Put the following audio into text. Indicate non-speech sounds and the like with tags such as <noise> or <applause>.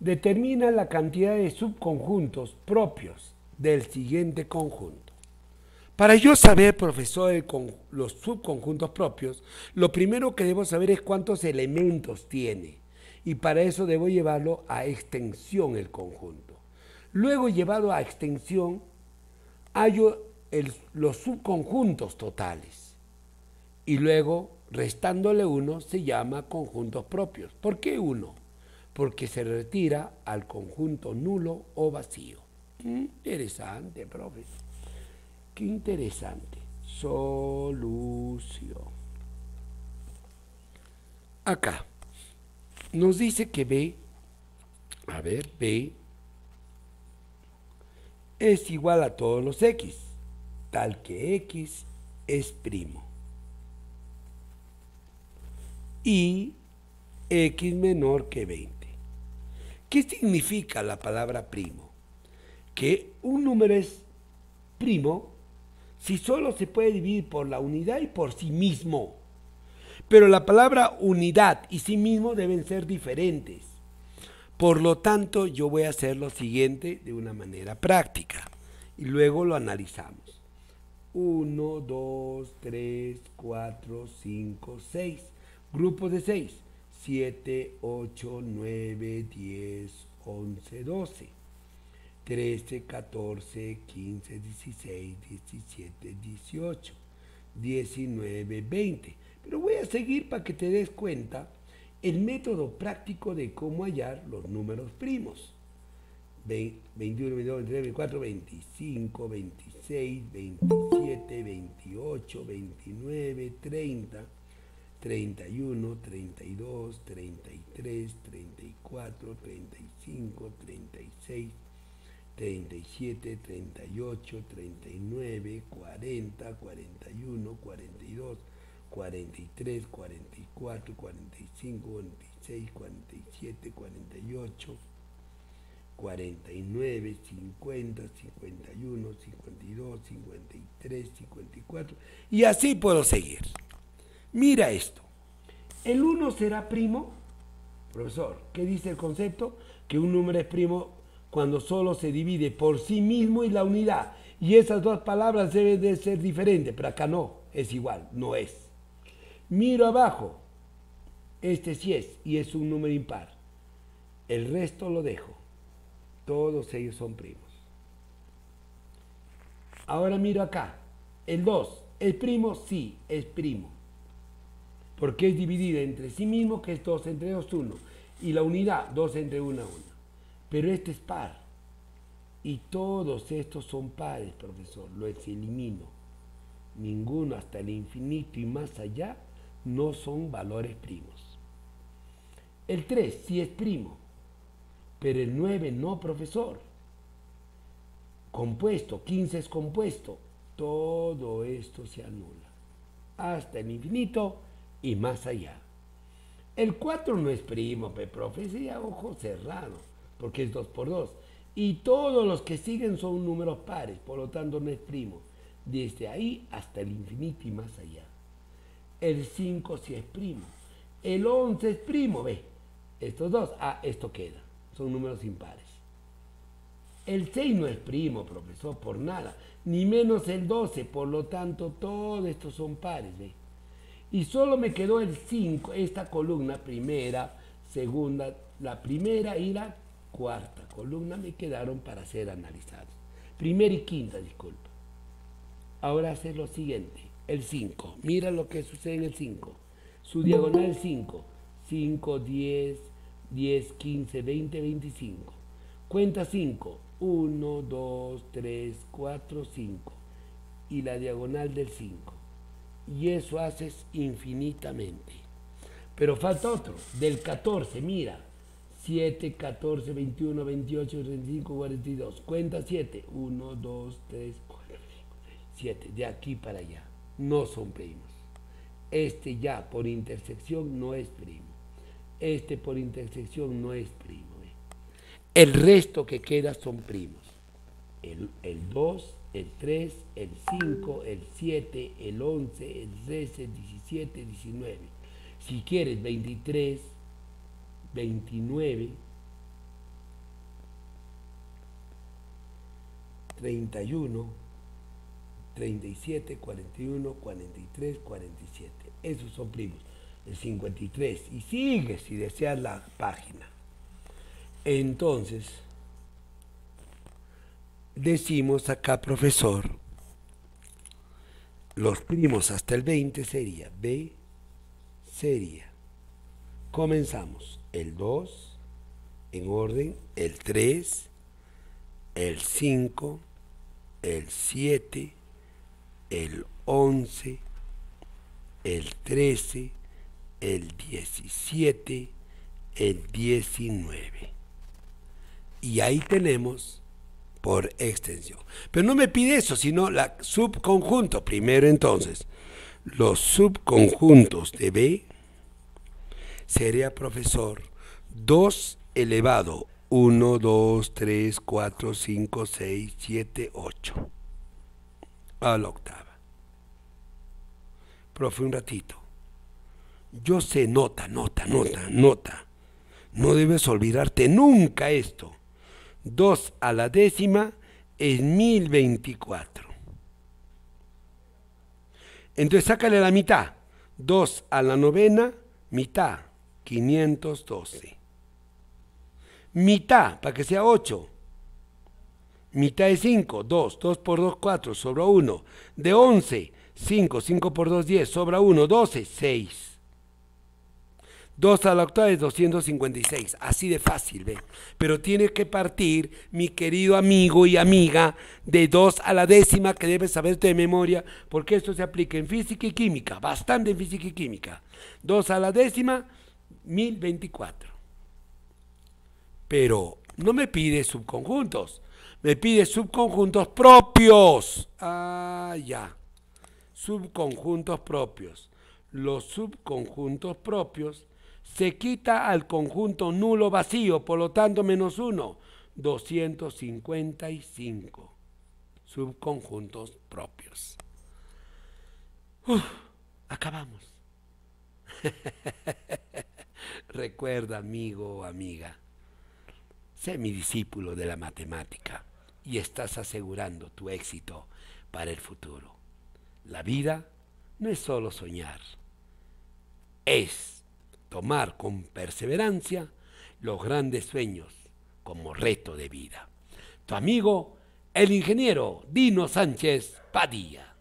Determina la cantidad de subconjuntos propios del siguiente conjunto. Para yo saber, profesor, los subconjuntos propios, lo primero que debo saber es cuántos elementos tiene. Y para eso debo llevarlo a extensión el conjunto. Luego, llevado a extensión, hallo los subconjuntos totales. Y luego, restándole uno, se llama conjuntos propios. ¿Por qué uno? Porque se retira al conjunto nulo o vacío. Interesante, profe. Qué interesante. Solución. Acá nos dice que B, a ver, B es igual a todos los X, tal que X es primo. Y X menor que 20. ¿Qué significa la palabra primo? Que un número es primo si solo se puede dividir por la unidad y por sí mismo. Pero la palabra unidad y sí mismo deben ser diferentes. Por lo tanto, yo voy a hacer lo siguiente de una manera práctica y luego lo analizamos. 1, 2, 3, 4, 5, 6. Grupos de 6. 7, 8, 9, 10, 11, 12. 13, 14, 15, 16, 17, 18, 19, 20. Pero voy a seguir para que te des cuenta el método práctico de cómo hallar los números primos. 21, 22, 23, 24, 25, 26, 27, 28, 29, 30, 31, 32, 33, 34, 35, 36, 37, 38, 39, 40, 41, 42, 43, 44, 45, 46, 47, 48, 49, 50, 51, 52, 53, 54 y así puedo seguir. Mira esto. ¿El 1 será primo? Profesor, ¿qué dice el concepto? Que un número es primo cuando solo se divide por sí mismo y la unidad. Y esas dos palabras deben de ser diferentes, pero acá no, es igual, no es. Miro abajo, este sí es, y es un número impar. El resto lo dejo. Todos ellos son primos. Ahora miro acá, el 2, ¿es primo? Sí, es primo. Porque es dividido entre sí mismo, que es 2 entre 2, 1. Y la unidad, 2 entre 1, 1. Pero este es par. Y todos estos son pares, profesor. Los elimino. Ninguno hasta el infinito y más allá no son valores primos. El 3 sí es primo, pero el 9 no, profesor. Compuesto, 15 es compuesto. Todo esto se anula. Hasta el infinito y más allá. El 4 no es primo, pero profe, sería ojo cerrado, porque es 2 por 2. Y todos los que siguen son números pares, por lo tanto no es primo. Desde ahí hasta el infinito y más allá. El 5 si es primo. El 11 es primo, ve. Estos dos, ah, esto queda. Son números impares. El 6 no es primo, profesor, por nada. Ni menos el 12, por lo tanto, todos estos son pares, ve. Y solo me quedó el 5, esta columna primera, segunda, la primera y la cuarta columna me quedaron para ser analizados. Primera y quinta, disculpa. Ahora hacer lo siguiente el 5. Mira lo que sucede en el 5. Su diagonal es 5. 5, 10, 10, 15, 20, 25. Cuenta 5. 1, 2, 3, 4, 5. Y la diagonal del 5. Y eso haces infinitamente. Pero falta otro. Del 14, mira. 7, 14, 21, 28, 35, 42. Cuenta 7. 1, 2, 3, 4, 5, 6, 7. De aquí para allá no son primos. Este ya por intersección no es primo. Este por intersección no es primo. El resto que queda son primos. El, 2, el 3, el 5, el 7, el 11, el 13, el 17, el 19. Si quieres 23, 29, 31, 37, 41, 43, 47. Esos son primos. El 53. Y sigue si deseas la página. Entonces decimos acá, profesor, los primos hasta el 20 sería B, sería. Comenzamos el 2, en orden, el 3, el 5, el 7, el 11, el 13, el 17, el 19. Y ahí tenemos por extensión. Pero no me pide eso, sino la subconjunto. Primero entonces, los subconjuntos de B sería, profesor, 2 elevado 1, 2, 3, 4, 5, 6, 7, 8. A la octava. Profe, un ratito. Yo sé, nota, nota, nota, nota. No debes olvidarte nunca esto. 2 a la décima es 1024. Entonces sácale la mitad. 2 a la novena, mitad, 512. Mitad, para que sea 8. Mitad de 5, 2. 2 por 2, 4, sobra 1. De 11, 5, 5 por 2, 10, sobra 1. 12, 6. 2 a la octava es 256, así de fácil, ¿ve? Pero tiene que partir, mi querido amigo y amiga, de 2 a la décima que debes saberte de memoria, porque esto se aplica en física y química, bastante en física y química. 2 a la décima, 1024. Pero no me pide subconjuntos, me pide subconjuntos propios. Ah, ya. Subconjuntos propios. Los subconjuntos propios se quita al conjunto nulo vacío, por lo tanto menos 1, 255 subconjuntos propios. acabamos. <laughs> Recuerda, amigo o amiga, sé mi discípulo de la matemática y estás asegurando tu éxito para el futuro. La vida no es solo soñar, es tomar con perseverancia los grandes sueños como reto de vida. Tu amigo, el ingeniero Dino Sánchez Padilla.